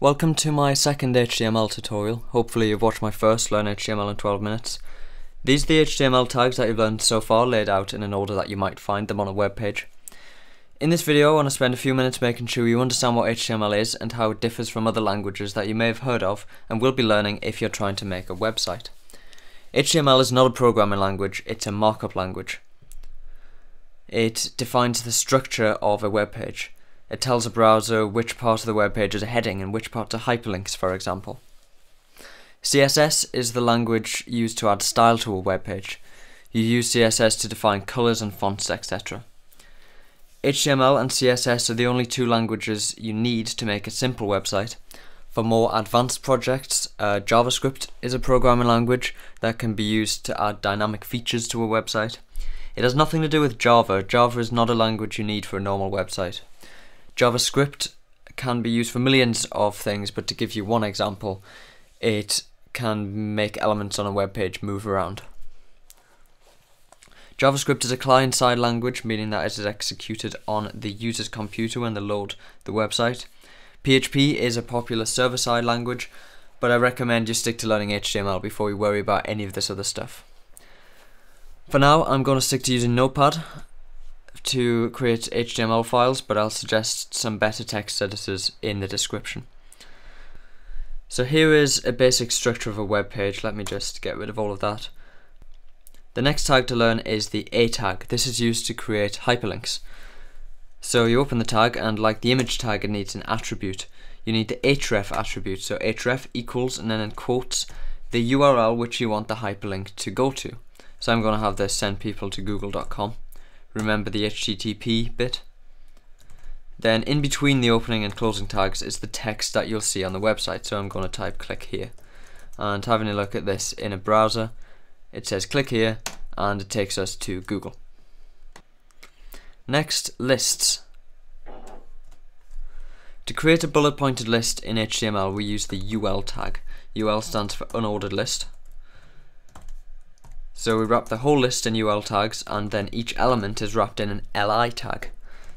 Welcome to my second HTML tutorial. Hopefully you've watched my first Learn HTML in 12 minutes. These are the HTML tags that you've learned so far laid out in an order that you might find them on a web page. In this video I want to spend a few minutes making sure you understand what HTML is and how it differs from other languages that you may have heard of and will be learning if you're trying to make a website. HTML is not a programming language, it's a markup language. It defines the structure of a web page. It tells a browser which part of the web page is a heading and which part are hyperlinks, for example. CSS is the language used to add style to a web page. You use CSS to define colors and fonts, etc. HTML and CSS are the only two languages you need to make a simple website. For more advanced projects, uh, JavaScript is a programming language that can be used to add dynamic features to a website. It has nothing to do with Java. Java is not a language you need for a normal website. JavaScript can be used for millions of things, but to give you one example, it can make elements on a web page move around. JavaScript is a client-side language, meaning that it is executed on the user's computer when they load the website. PHP is a popular server-side language, but I recommend you stick to learning HTML before you worry about any of this other stuff. For now, I'm going to stick to using Notepad to create HTML files, but I'll suggest some better text editors in the description. So here is a basic structure of a web page. Let me just get rid of all of that. The next tag to learn is the A tag. This is used to create hyperlinks. So you open the tag and like the image tag it needs an attribute. You need the href attribute. So href equals and then in quotes the URL which you want the hyperlink to go to. So I'm going to have this send people to google.com remember the HTTP bit. Then in between the opening and closing tags is the text that you'll see on the website. So I'm going to type click here. And having a look at this in a browser, it says click here and it takes us to Google. Next, lists. To create a bullet pointed list in HTML, we use the UL tag. UL stands for unordered list. So we wrap the whole list in UL tags and then each element is wrapped in an LI tag.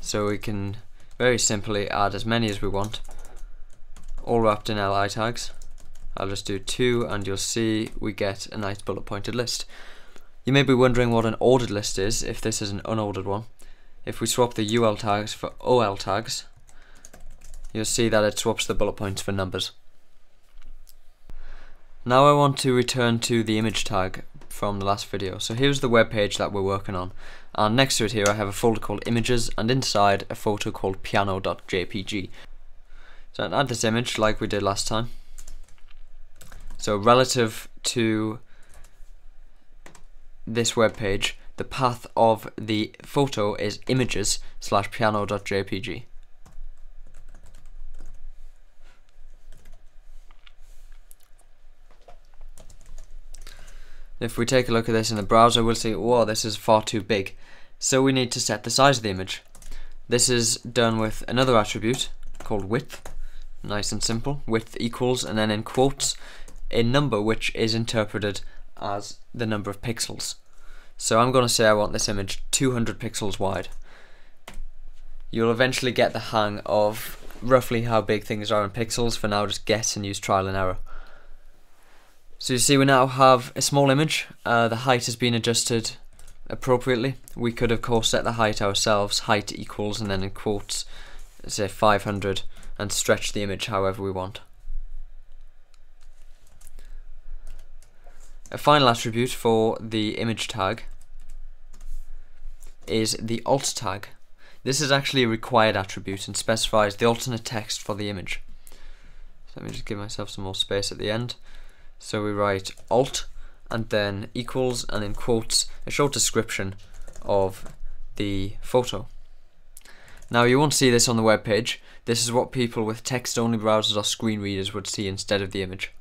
So we can very simply add as many as we want, all wrapped in LI tags. I'll just do two and you'll see we get a nice bullet pointed list. You may be wondering what an ordered list is if this is an unordered one. If we swap the UL tags for OL tags, you'll see that it swaps the bullet points for numbers. Now I want to return to the image tag from the last video. So here's the web page that we're working on. And next to it here I have a folder called images and inside a photo called piano.jpg. So add this image like we did last time. So relative to this web page, the path of the photo is images slash piano.jpg. If we take a look at this in the browser, we'll see, whoa, this is far too big. So we need to set the size of the image. This is done with another attribute called width. Nice and simple. Width equals, and then in quotes, a number which is interpreted as the number of pixels. So I'm going to say I want this image 200 pixels wide. You'll eventually get the hang of roughly how big things are in pixels. For now, just guess and use trial and error. So you see we now have a small image, uh, the height has been adjusted appropriately. We could of course set the height ourselves, height equals and then in quotes say 500 and stretch the image however we want. A final attribute for the image tag is the alt tag. This is actually a required attribute and specifies the alternate text for the image. So let me just give myself some more space at the end. So we write alt and then equals and in quotes a short description of the photo. Now you won't see this on the web page. This is what people with text only browsers or screen readers would see instead of the image.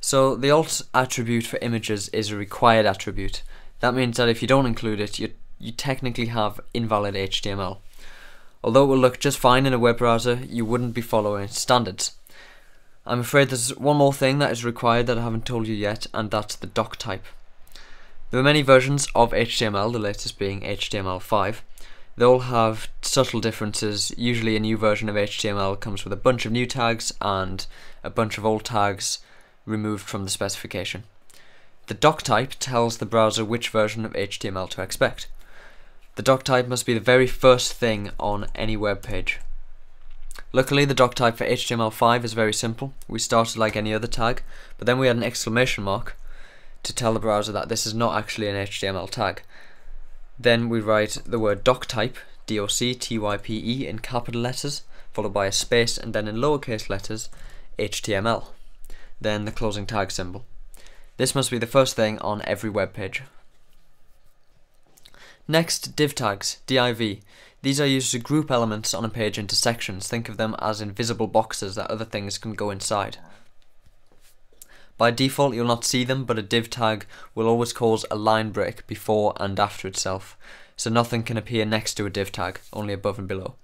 So the alt attribute for images is a required attribute. That means that if you don't include it, you, you technically have invalid HTML. Although it will look just fine in a web browser, you wouldn't be following standards. I'm afraid there's one more thing that is required that I haven't told you yet, and that's the doc type. There are many versions of HTML, the latest being HTML5. They all have subtle differences. Usually, a new version of HTML comes with a bunch of new tags and a bunch of old tags removed from the specification. The doc type tells the browser which version of HTML to expect. The doc type must be the very first thing on any web page. Luckily, the doc type for HTML5 is very simple. We started like any other tag, but then we had an exclamation mark to tell the browser that this is not actually an HTML tag. Then we write the word doc type, D-O-C-T-Y-P-E in capital letters, followed by a space, and then in lowercase letters, HTML. Then the closing tag symbol. This must be the first thing on every web page. Next, div tags, div. These are used to group elements on a page into sections. Think of them as invisible boxes that other things can go inside. By default you'll not see them, but a div tag will always cause a line break before and after itself, so nothing can appear next to a div tag, only above and below.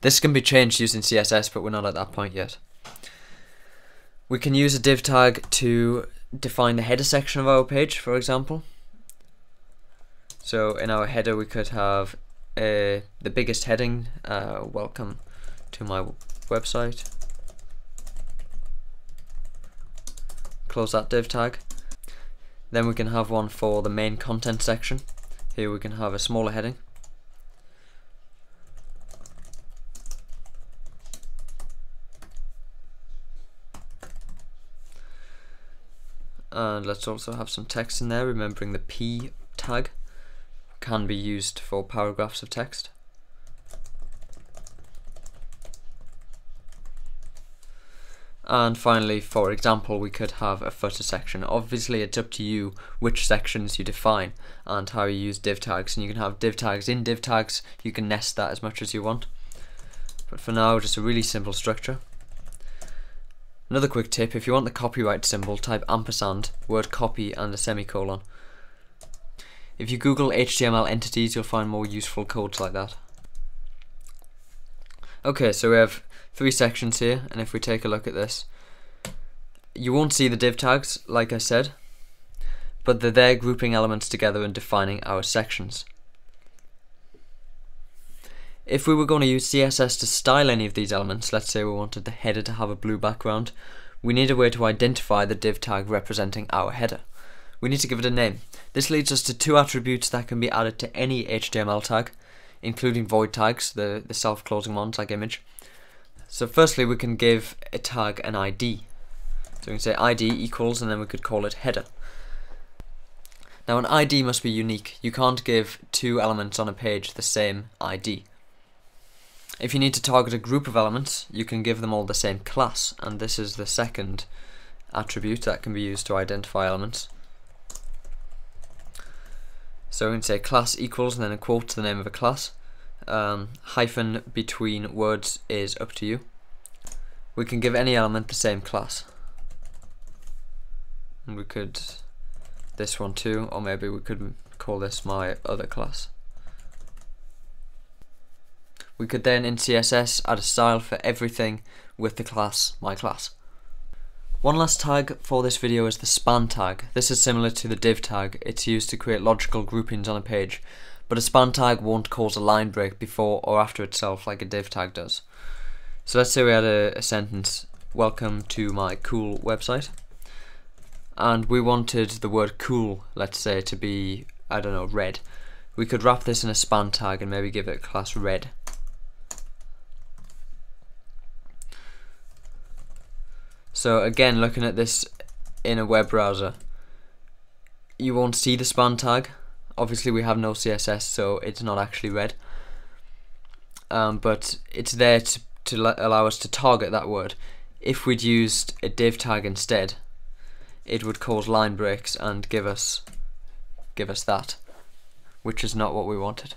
This can be changed using CSS, but we're not at that point yet. We can use a div tag to define the header section of our page, for example. So in our header we could have uh, the biggest heading, uh, welcome to my website. Close that div tag. Then we can have one for the main content section. Here we can have a smaller heading. And let's also have some text in there, remembering the P tag can be used for paragraphs of text. And finally, for example, we could have a footer section. Obviously, it's up to you which sections you define and how you use div tags. And you can have div tags in div tags. You can nest that as much as you want. But for now, just a really simple structure. Another quick tip, if you want the copyright symbol, type ampersand, word copy and a semicolon. If you Google HTML entities, you'll find more useful codes like that. Okay, so we have three sections here, and if we take a look at this, you won't see the div tags, like I said, but they're there grouping elements together and defining our sections. If we were going to use CSS to style any of these elements, let's say we wanted the header to have a blue background, we need a way to identify the div tag representing our header. We need to give it a name. This leads us to two attributes that can be added to any HTML tag, including void tags, the, the self-closing ones like image. So firstly we can give a tag an ID. So we can say ID equals and then we could call it header. Now an ID must be unique. You can't give two elements on a page the same ID. If you need to target a group of elements, you can give them all the same class, and this is the second attribute that can be used to identify elements. So we can say class equals and then a quote to the name of a class. Um, hyphen between words is up to you. We can give any element the same class. And we could this one too, or maybe we could call this my other class. We could then in CSS add a style for everything with the class my class. One last tag for this video is the span tag. This is similar to the div tag. It's used to create logical groupings on a page, but a span tag won't cause a line break before or after itself like a div tag does. So let's say we had a, a sentence, welcome to my cool website, and we wanted the word cool, let's say, to be, I don't know, red. We could wrap this in a span tag and maybe give it class red. So again, looking at this in a web browser, you won't see the span tag. Obviously, we have no CSS, so it's not actually red. Um, but it's there to, to allow us to target that word. If we'd used a div tag instead, it would cause line breaks and give us give us that, which is not what we wanted.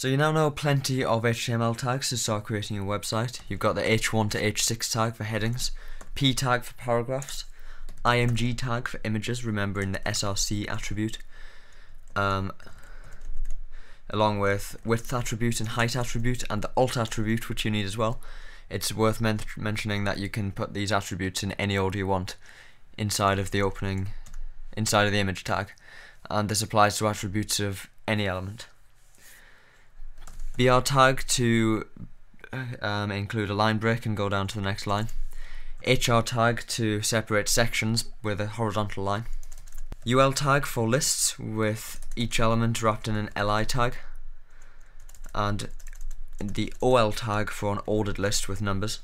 So you now know plenty of HTML tags to start creating your website. You've got the H1 to H6 tag for headings, P tag for paragraphs, IMG tag for images, remembering the SRC attribute, um, along with width attribute and height attribute, and the alt attribute, which you need as well. It's worth men mentioning that you can put these attributes in any order you want inside of the opening, inside of the image tag, and this applies to attributes of any element. BR tag to um, include a line break and go down to the next line. HR tag to separate sections with a horizontal line. UL tag for lists with each element wrapped in an LI tag. And the OL tag for an ordered list with numbers.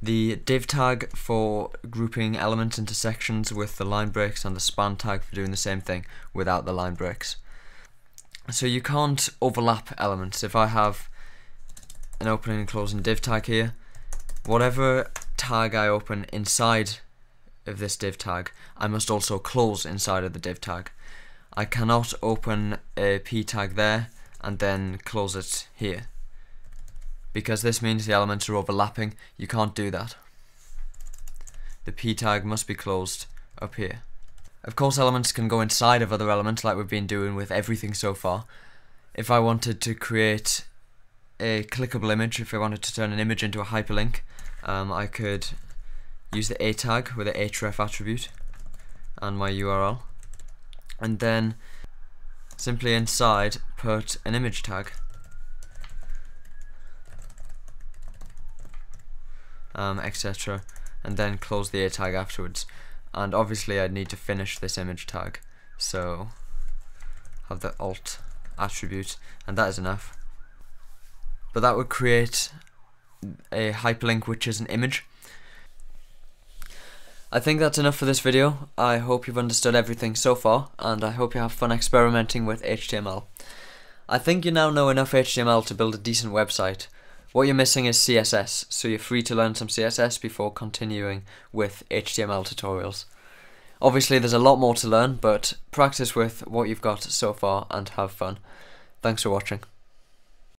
The div tag for grouping elements into sections with the line breaks and the span tag for doing the same thing without the line breaks. So you can't overlap elements. If I have an opening and closing div tag here, whatever tag I open inside of this div tag, I must also close inside of the div tag. I cannot open a p tag there and then close it here. Because this means the elements are overlapping, you can't do that. The p tag must be closed up here. Of course elements can go inside of other elements like we've been doing with everything so far. If I wanted to create a clickable image, if I wanted to turn an image into a hyperlink, um, I could use the a tag with the href attribute and my URL and then simply inside put an image tag. Um, etc and then close the a tag afterwards and obviously I'd need to finish this image tag so have the alt attribute and that is enough but that would create a hyperlink which is an image I think that's enough for this video. I hope you've understood everything so far, and I hope you have fun experimenting with HTML. I think you now know enough HTML to build a decent website. What you're missing is CSS, so you're free to learn some CSS before continuing with HTML tutorials. Obviously there's a lot more to learn, but practice with what you've got so far and have fun. Thanks for watching.